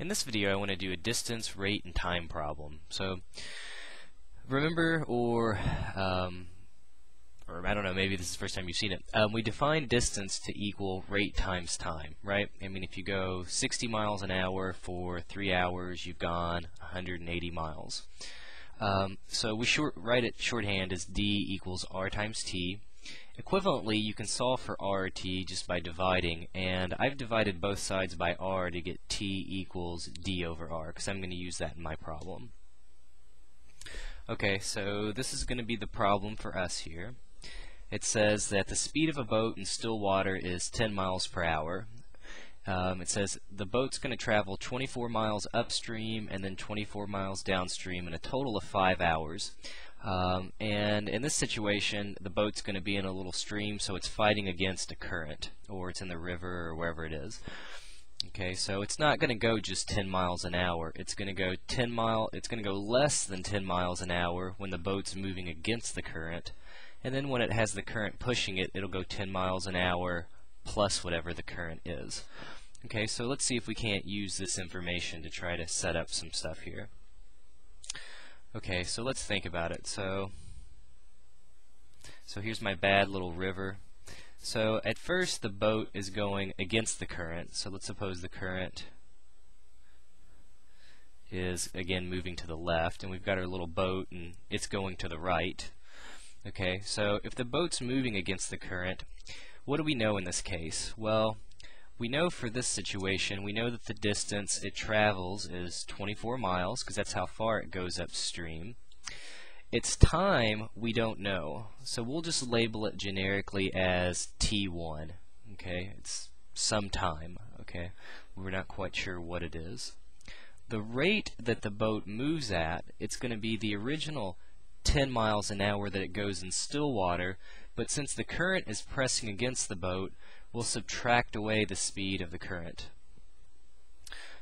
In this video I want to do a distance, rate, and time problem. So remember or um, or I don't know, maybe this is the first time you've seen it. Um, we define distance to equal rate times time, right? I mean, if you go 60 miles an hour for three hours, you've gone 180 miles. Um, so we short, write it shorthand as d equals r times t. Equivalently, you can solve for RT just by dividing, and I've divided both sides by r to get t equals d over r, because I'm going to use that in my problem. Okay, so this is going to be the problem for us here. It says that the speed of a boat in still water is 10 miles per hour. Um, it says the boat's going to travel 24 miles upstream and then 24 miles downstream in a total of 5 hours. Um, and in this situation, the boat's going to be in a little stream, so it's fighting against a current, or it's in the river, or wherever it is. Okay, so it's not going to go just 10 miles an hour. It's going to go 10 mile. It's going to go less than 10 miles an hour when the boat's moving against the current, and then when it has the current pushing it, it'll go 10 miles an hour plus whatever the current is. Okay, so let's see if we can't use this information to try to set up some stuff here. Okay, so let's think about it. So, so here's my bad little river. So at first the boat is going against the current. So let's suppose the current is again moving to the left and we've got our little boat and it's going to the right. Okay, so if the boat's moving against the current, what do we know in this case? Well, we know for this situation, we know that the distance it travels is 24 miles, because that's how far it goes upstream. Its time, we don't know, so we'll just label it generically as T1. Okay, it's some time, okay? We're not quite sure what it is. The rate that the boat moves at, it's going to be the original 10 miles an hour that it goes in still water, but since the current is pressing against the boat, we'll subtract away the speed of the current.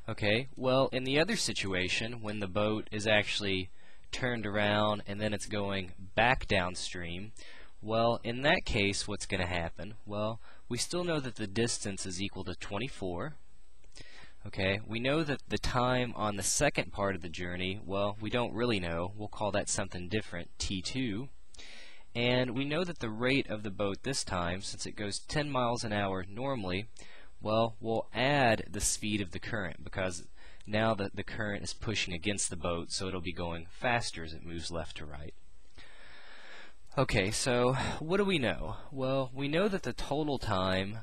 Okay, well, in the other situation, when the boat is actually turned around and then it's going back downstream, well, in that case, what's going to happen? Well, we still know that the distance is equal to 24. Okay, we know that the time on the second part of the journey, well, we don't really know. We'll call that something different, T2. And we know that the rate of the boat this time, since it goes 10 miles an hour normally, well, we'll add the speed of the current because now the, the current is pushing against the boat, so it'll be going faster as it moves left to right. Okay, so what do we know? Well, we know that the total time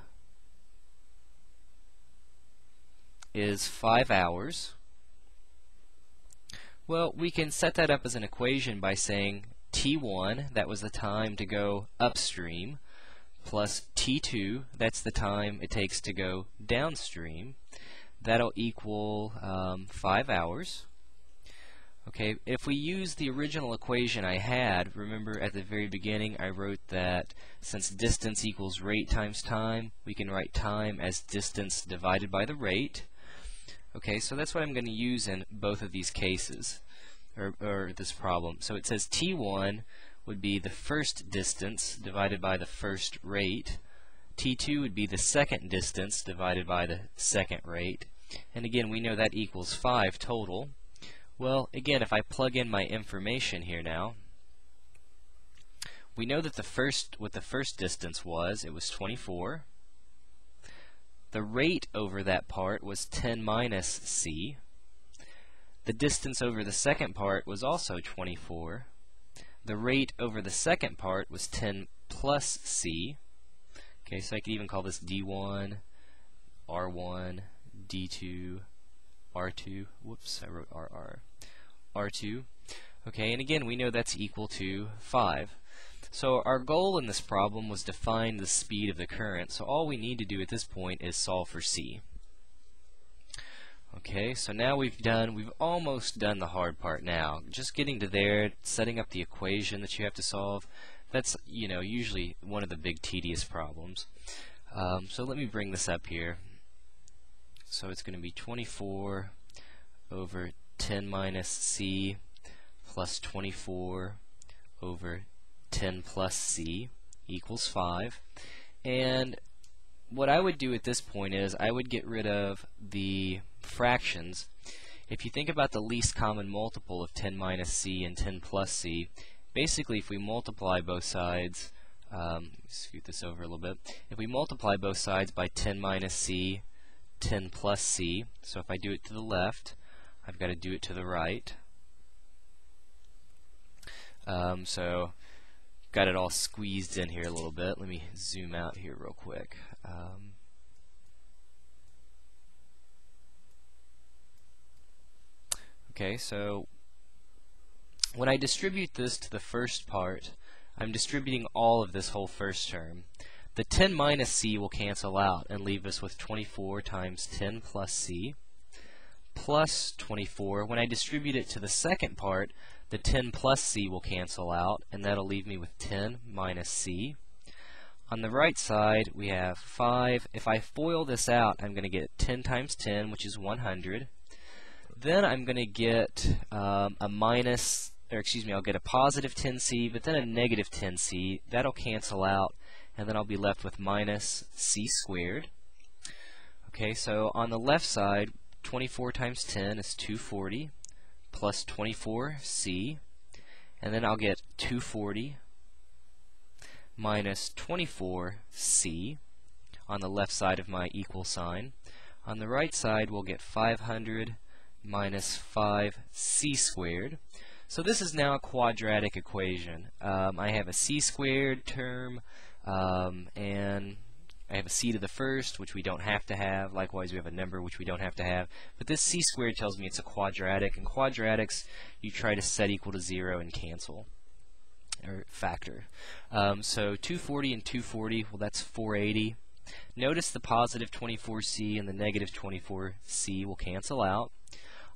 is 5 hours. Well, we can set that up as an equation by saying T1, that was the time to go upstream, plus T2, that's the time it takes to go downstream. That'll equal um, 5 hours. Okay, if we use the original equation I had, remember at the very beginning I wrote that since distance equals rate times time, we can write time as distance divided by the rate. Okay, so that's what I'm going to use in both of these cases or, or this problem. So it says T1 would be the first distance divided by the first rate. T2 would be the second distance divided by the second rate. And again, we know that equals 5 total. Well, again, if I plug in my information here now, we know that the first what the first distance was, it was 24. The rate over that part was 10 minus c. The distance over the second part was also 24. The rate over the second part was 10 plus c. Okay, so I could even call this D1, R1, D2, R2. Whoops, I wrote RR. R2. Okay, and again, we know that's equal to 5. So our goal in this problem was to find the speed of the current, so all we need to do at this point is solve for c. Okay, so now we've done, we've almost done the hard part now. Just getting to there, setting up the equation that you have to solve, that's, you know, usually one of the big tedious problems. Um, so let me bring this up here. So it's going to be 24 over 10 minus c plus 24 over 10 plus c equals 5. And what I would do at this point is I would get rid of the fractions, if you think about the least common multiple of 10 minus c and 10 plus c, basically if we multiply both sides, um, scoot this over a little bit, if we multiply both sides by 10 minus c, 10 plus c, so if I do it to the left, I've got to do it to the right. Um, so got it all squeezed in here a little bit. Let me zoom out here real quick. Um, Okay, so when I distribute this to the first part, I'm distributing all of this whole first term. The 10 minus c will cancel out and leave us with 24 times 10 plus c plus 24. When I distribute it to the second part, the 10 plus c will cancel out, and that'll leave me with 10 minus c. On the right side, we have 5. If I FOIL this out, I'm going to get 10 times 10, which is 100. Then I'm going to get um, a minus, or excuse me, I'll get a positive 10c, but then a negative 10c. That'll cancel out, and then I'll be left with minus c squared. Okay, so on the left side, 24 times 10 is 240 plus 24c, and then I'll get 240 minus 24c on the left side of my equal sign. On the right side, we'll get 500 minus 5c squared. So this is now a quadratic equation. Um, I have a c squared term, um, and I have a c to the first, which we don't have to have. Likewise, we have a number, which we don't have to have. But this c squared tells me it's a quadratic. And quadratics, you try to set equal to 0 and cancel, or factor. Um, so 240 and 240, well, that's 480. Notice the positive 24c and the negative 24c will cancel out.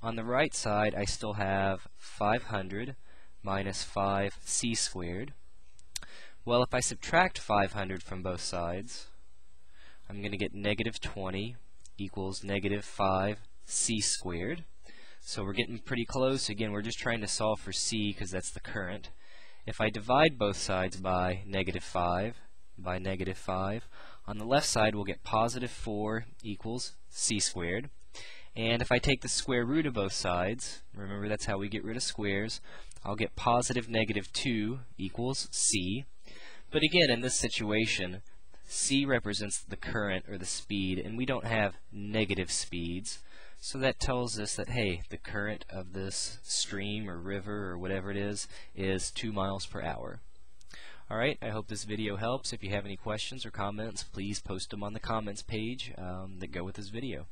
On the right side, I still have 500 minus 5c squared. Well, if I subtract 500 from both sides, I'm going to get negative 20 equals negative 5c squared. So we're getting pretty close. Again, we're just trying to solve for c because that's the current. If I divide both sides by negative 5 by negative 5, on the left side we'll get positive 4 equals c squared. And if I take the square root of both sides, remember that's how we get rid of squares, I'll get positive negative 2 equals c. But again, in this situation, c represents the current or the speed, and we don't have negative speeds. So that tells us that, hey, the current of this stream or river or whatever it is is 2 miles per hour. Alright, I hope this video helps. If you have any questions or comments, please post them on the comments page um, that go with this video.